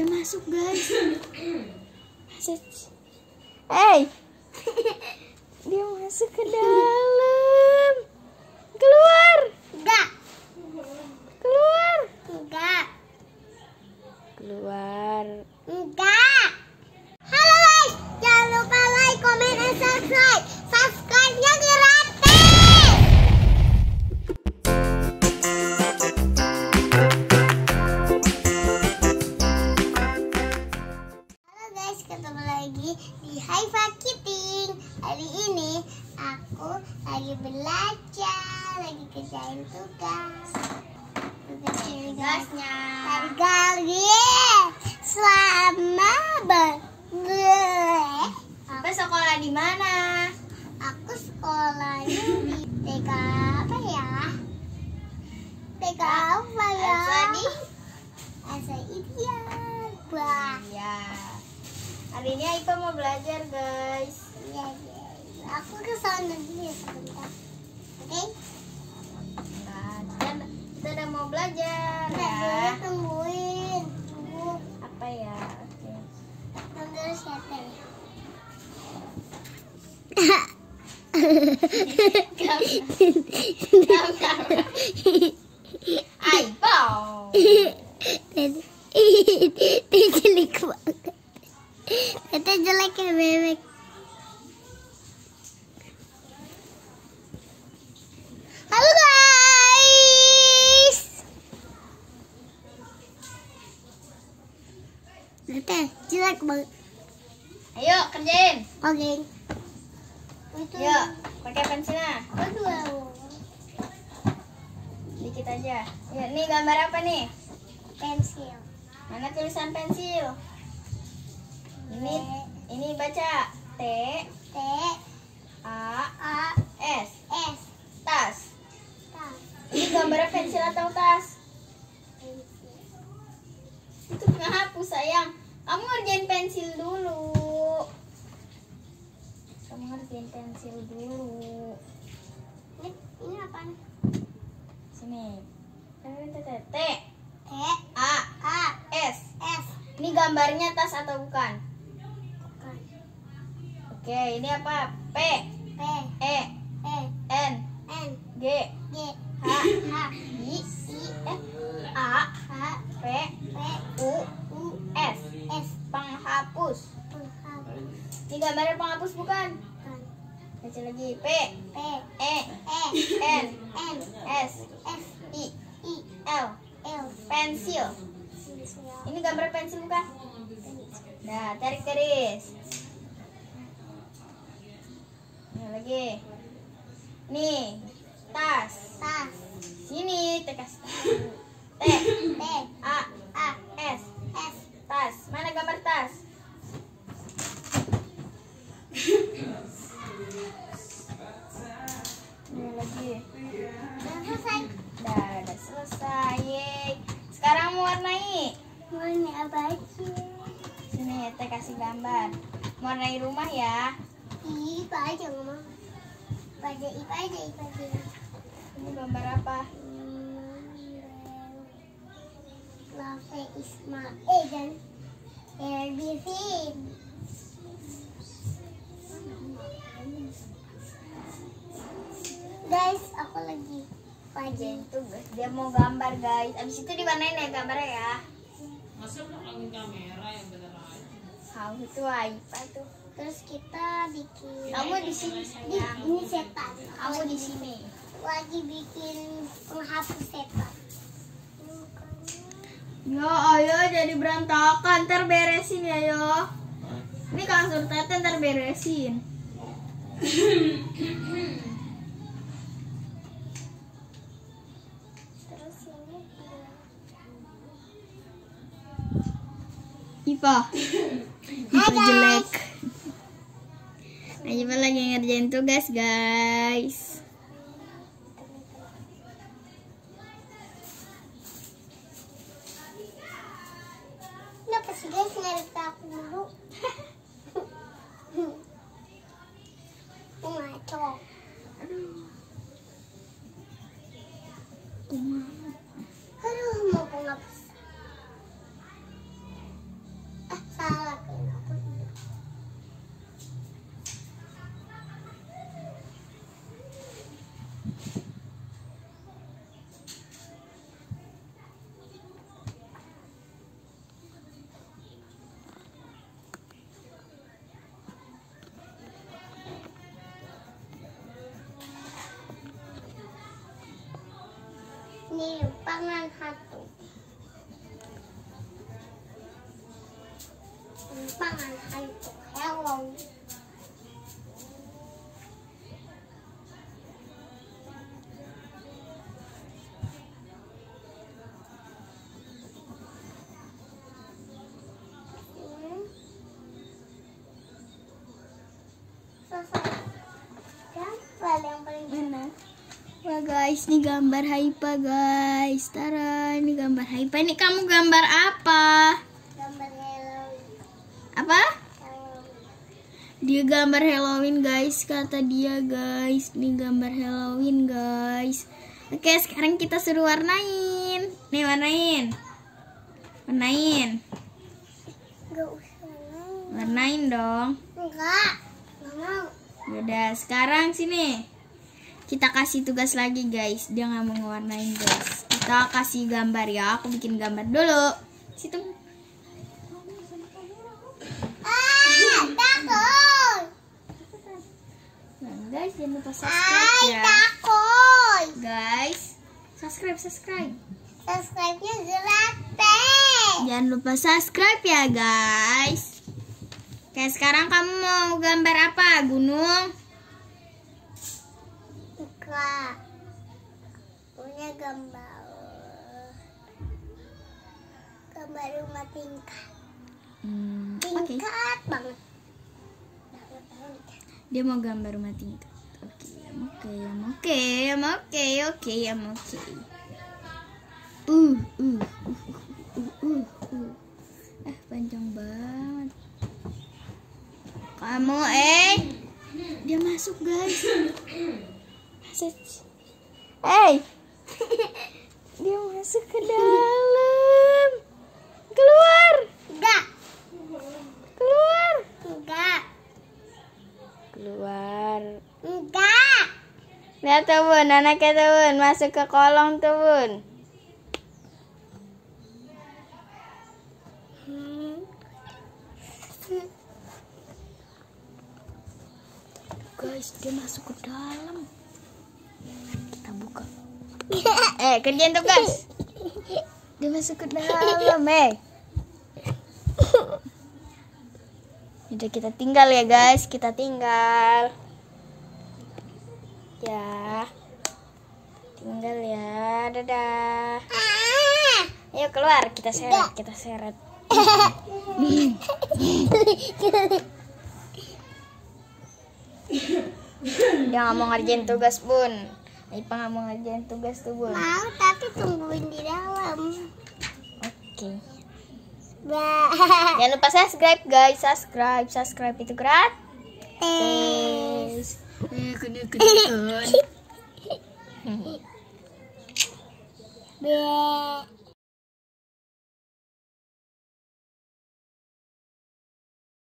Dia masuk guys. Hey. Dia masuk ke dalam. Keluar. Enggak. Keluar. Enggak. Keluar. Enggak. Lagi di Haifa Kiting. Hari ini aku lagi belajar, lagi kerjain tugas. Tugasnya Gali selama ber Apa sekolah di mana? Aku sekolahnya di TK apa ya? TK apa ya? Asa Idian. Wah. Iya. Hari ini Aifa mau belajar guys. Iya, iya. Aku ke sana dulu ya sebentar. Oke? Nah, kan kita udah mau belajar ya. tungguin. Tunggu. Apa ya? Oke. Tunggu siapa ya? Tete jelek banget. Tete jelek ya bebek. Halo guys. Jelek banget. Ayo kerjain. Oke. Itu. Yuk, pakai pensilnya. Aduh. Dikit aja. Ya, ini gambar apa nih? Pensil. Mana tulisan pensil? Ini ini baca T T A A S S tas. tas Ini gambarnya pensil atau tas? pensil. Itu ngehapus sayang. Kamu ngerjain pensil dulu. Kamu ngerjain pensil dulu. Ini ini apa? Sini. Kan T T T T A A S. S Ini gambarnya tas atau bukan? bukan Oke, ini apa? P P E E N N G G H H I I F A H P P U penghapus. penghapus Ini gambarnya penghapus bukan? bukan. Baca lagi. P. P. E. E. N. N. S. S I. I. L. L. Pensil. Ini gambar pensil bukan? Nah, tarik garis. Ini lagi. Nih, tas. tas. Sini, T. Kasih tahu. T. T. A ya. IPA aja ngomong pada IPA aja IPA aja Ini gambar apa? Lafe Ismail dan Erbivin Guys, aku lagi Itu guys, dia mau gambar guys. Abis itu diwarnain ya gambarnya ya. Masa belakangin kamera yang bener aja? Tahu itu apa tuh. Terus kita bikin Kamu di sini Di-. Ini setan Kamu di sini. Lagi bikin penghapus setan Ya, ayo jadi berantakan. Ntar beresin ya, yo. Ini kasur tete ntar beresin. Terus ini Ipa. Ipa jelek. Nah, Ipa lagi ngerjain tugas, guys. 만만 하 죠. 빵만 하 죠. 해 요. guys, ini gambar Haipa guys. Tara, ini gambar Haipa. Ini kamu gambar apa? gambar Halloween. Apa? Halloween. Dia gambar Halloween guys, kata dia guys. Ini gambar Halloween guys. Oke, sekarang kita suruh warnain. Nih warnain. Warnain. Warnain dong. Enggak. Enggak mau. Yaudah, sekarang sini. Kita kasih tugas lagi guys. Dia nggak mau ngewarnain guys. Kita kasih gambar ya. Aku bikin gambar dulu. Situ. Ah, takut. Nah, guys, jangan lupa subscribe ya. takut. Guys, subscribe, subscribe. Subscribe-nya gratis. Jangan lupa subscribe ya guys. Oke, sekarang kamu mau gambar apa? Gunung? Punya gambar. Gambar rumah tingkat. Hmm, Oke, Tingkat banget. dia mau gambar rumah tingkat. Oke, I'm oke, I'm oke, oke, oke, oke. Uh, uh, uh, uh, uh, uh. Eh, panjang banget. Kamu, eh, dia masuk guys. Masuk. Hey, dia masuk ke dalam. Keluar, Enggak. keluar, Enggak. keluar. Enggak. Lihat tuh bun, anaknya tuh bun, masuk ke kolong tuh bun. Guys, dia masuk ke dalam. Kita buka. eh, kerjaan tugas. Dia masuk ke dalam, eh. Udah kita tinggal ya guys, kita tinggal. Ya. Tinggal ya. Dadah. Ah. Ayo keluar, kita seret, kita seret. Dia nggak mau ngerjain tugas, Bun. Ipa nggak mau ngerjain tugas tuh, Bun. Mau tapi tungguin di dalam. Oke. Bah. Jangan lupa subscribe, guys. Subscribe, subscribe itu gratis. Eh. Bah.